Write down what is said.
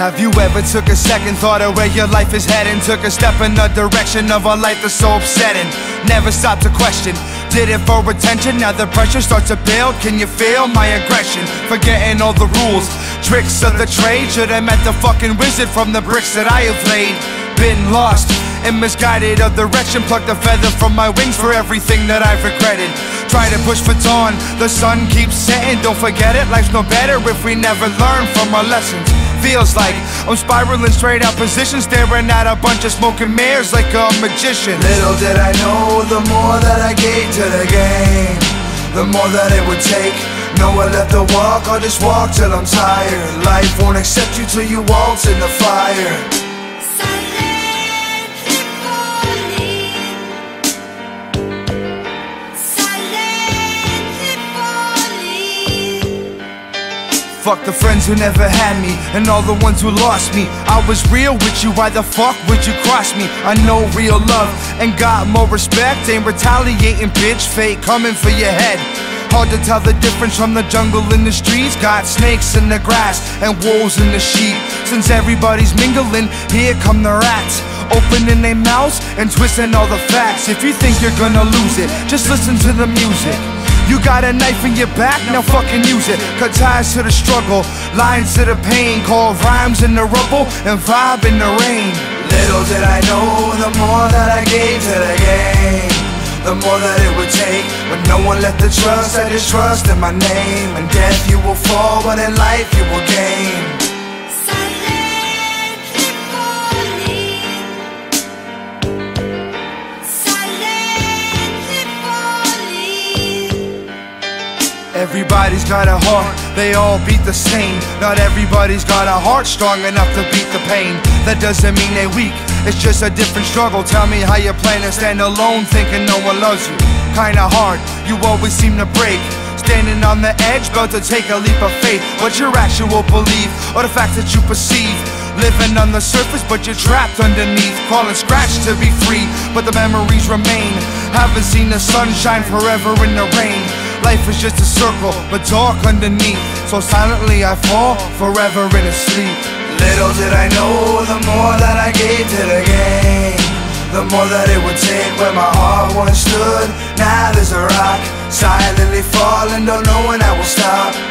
Have you ever took a second thought of where your life is heading? Took a step in the direction of a life that's so upsetting. Never stopped to question. Did it for attention, now the pressure starts to build. Can you feel my aggression? Forgetting all the rules, tricks of the trade. Should've met the fucking wizard from the bricks that I have laid. Been lost and misguided of direction. Plucked a feather from my wings for everything that I've regretted. Try to push for dawn, the sun keeps setting. Don't forget it, life's no better if we never learn from our lessons feels like. I'm spiraling straight out position Staring at a bunch of smoking mirrors like a magician. Little did I know the more that I gave to the game The more that it would take. No, I left the walk, I'll just walk till I'm tired. Life won't accept you till you waltz in the fire Fuck the friends who never had me and all the ones who lost me. I was real with you, why the fuck would you cross me? I know real love and got more respect. Ain't retaliating, bitch, fate coming for your head. Hard to tell the difference from the jungle in the streets. Got snakes in the grass and wolves in the sheep. Since everybody's mingling, here come the rats. Opening their mouths and twisting all the facts. If you think you're gonna lose it, just listen to the music. You got a knife in your back, now fucking use it. Cut ties to the struggle, lines to the pain. Call rhymes in the rubble and vibe in the rain. Little did I know the more that I gave to the game The more that it would take When no one left the trust, I just trust in my name In death you will fall, but in life you will gain Everybody's got a heart, they all beat the same. Not everybody's got a heart strong enough to beat the pain. That doesn't mean they're weak, it's just a different struggle. Tell me how you plan to stand alone, thinking no one loves you. Kinda hard, you always seem to break. Standing on the edge, about to take a leap of faith. What's your actual belief, or the fact that you perceive? Living on the surface, but you're trapped underneath. Crawling scratch to be free, but the memories remain. Haven't seen the sunshine forever in the rain. Life is just a circle, but dark underneath. So silently I fall, forever in a sleep. Little did I know the more that I gave to the game The more that it would take where my heart once stood Now there's a rock, silently falling, don't know when I will stop